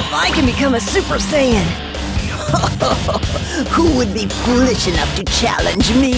if I can become a Super Saiyan. Who would be foolish enough to challenge me?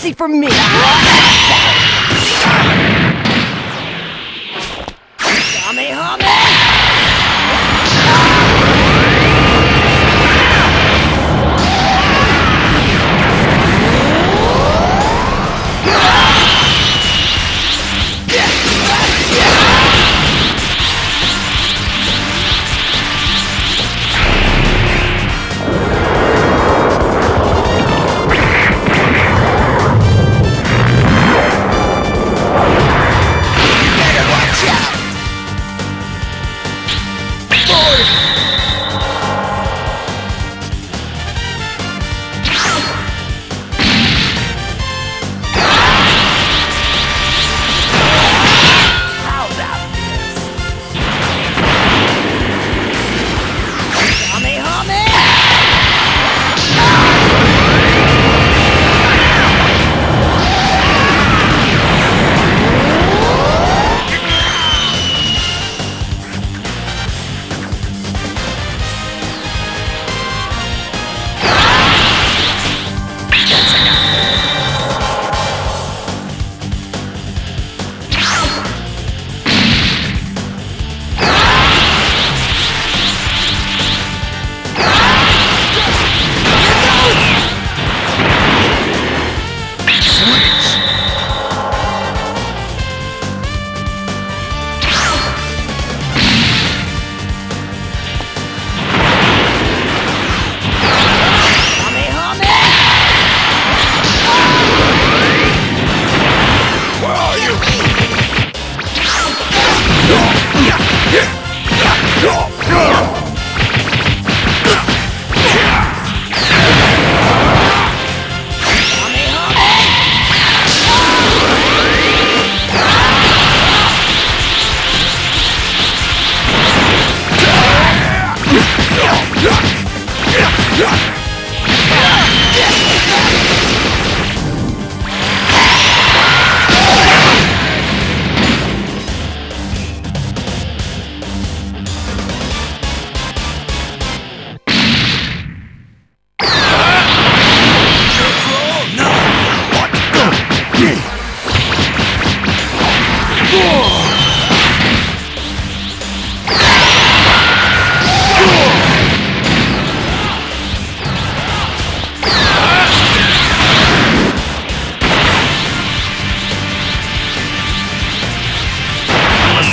Mercy from me!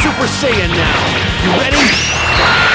Super Saiyan now. You ready?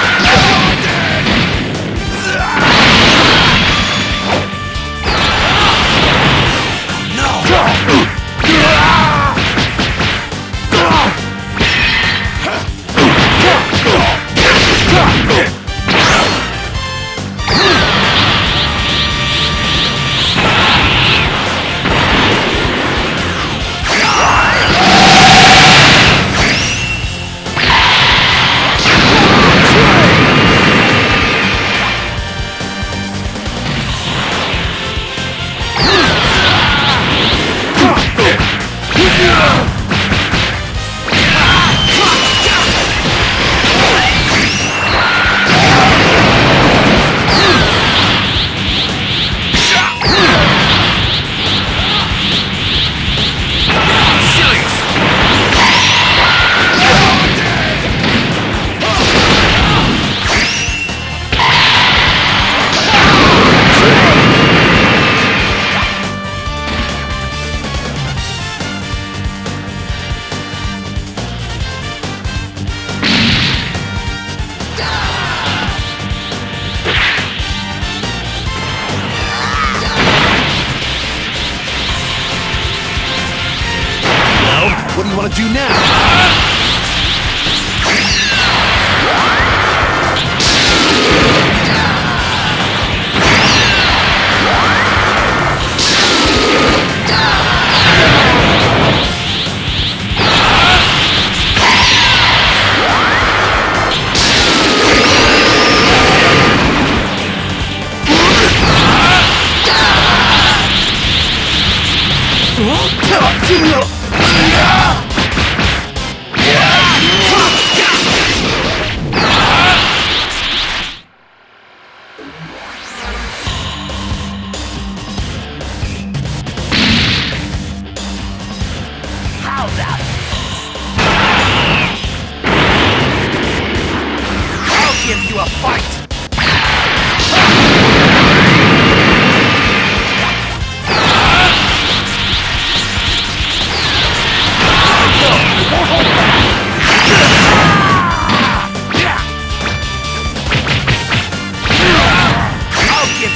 Want to do now?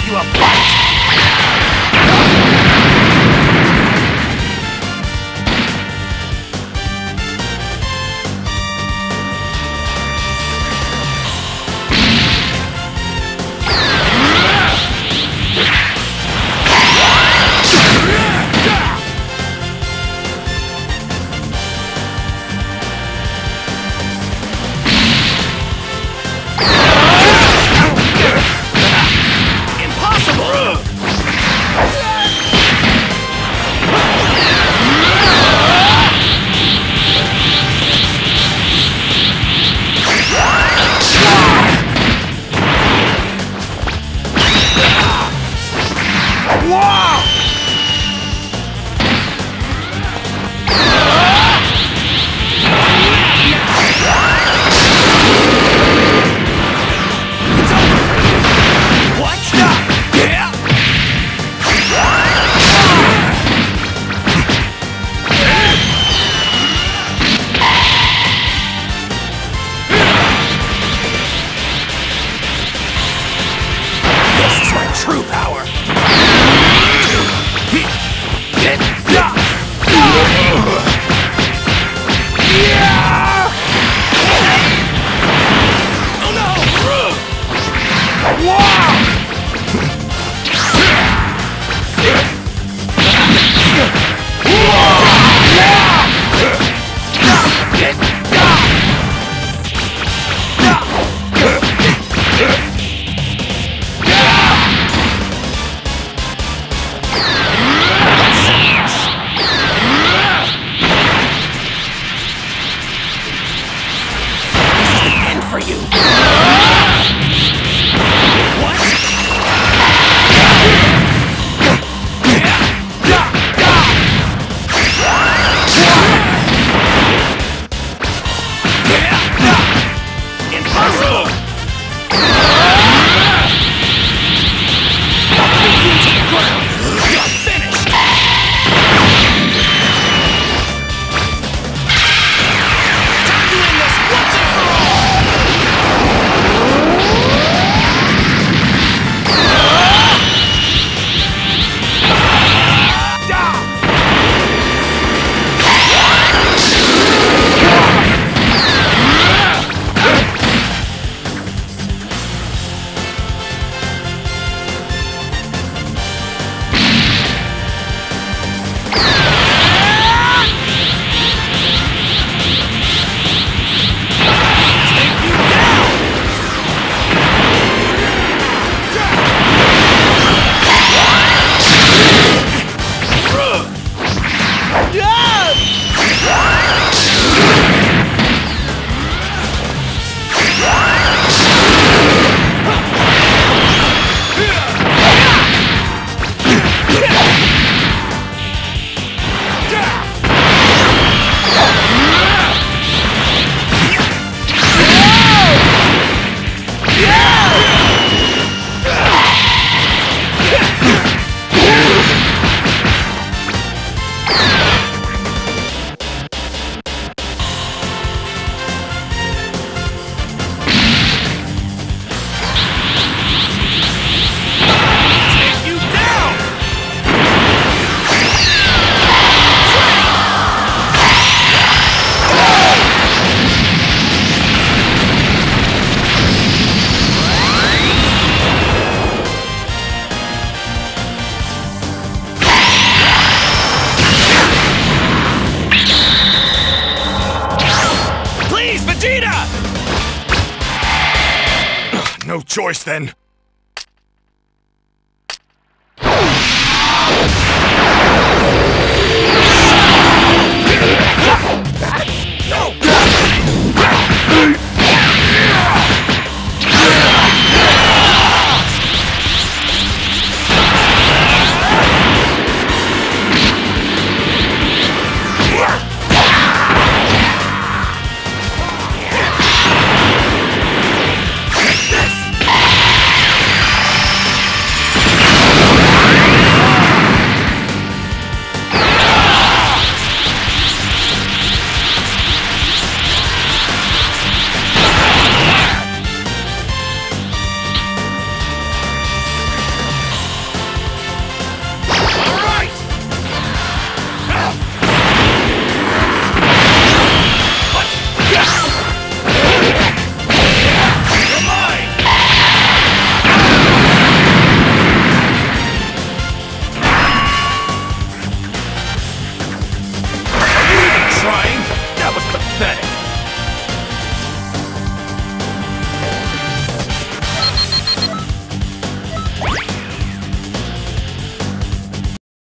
You a true power! Then.